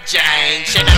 Jane.